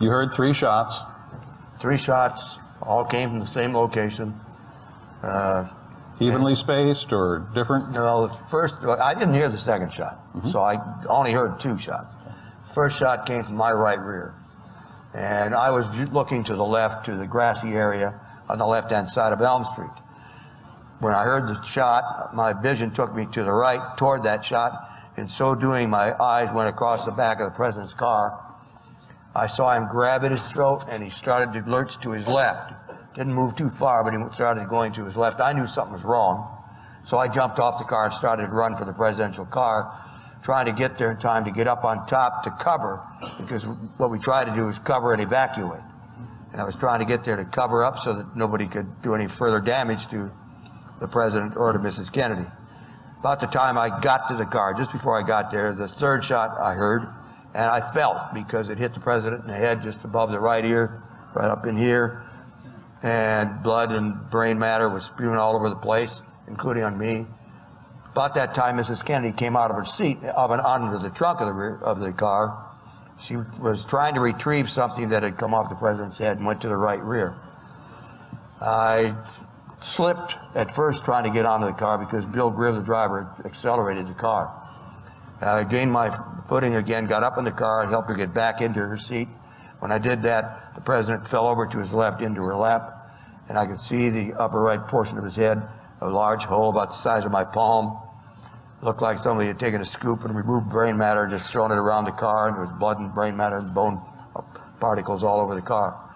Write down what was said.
You heard three shots. Three shots, all came from the same location. Uh, Evenly spaced or different? No, the first, I didn't hear the second shot, so I only heard two shots. First shot came from my right rear. And I was looking to the left, to the grassy area on the left-hand side of Elm Street. When I heard the shot, my vision took me to the right toward that shot. In so doing, my eyes went across the back of the president's car. I saw him grab at his throat and he started to lurch to his left. Didn't move too far, but he started going to his left. I knew something was wrong. So I jumped off the car and started to run for the presidential car, trying to get there in time to get up on top to cover, because what we try to do is cover and evacuate. And I was trying to get there to cover up so that nobody could do any further damage to the president or to Mrs. Kennedy. About the time I got to the car, just before I got there, the third shot I heard, and I felt because it hit the president in the head just above the right ear, right up in here, and blood and brain matter was spewing all over the place, including on me. About that time, Mrs. Kennedy came out of her seat, up and onto the trunk of the rear, of the car. She was trying to retrieve something that had come off the president's head and went to the right rear. I slipped at first trying to get onto the car because Bill Greer, the driver, accelerated the car. I gained my footing again, got up in the car, helped her get back into her seat. When I did that, the president fell over to his left into her lap, and I could see the upper right portion of his head, a large hole about the size of my palm. Looked like somebody had taken a scoop and removed brain matter and just thrown it around the car, and there was blood and brain matter and bone particles all over the car.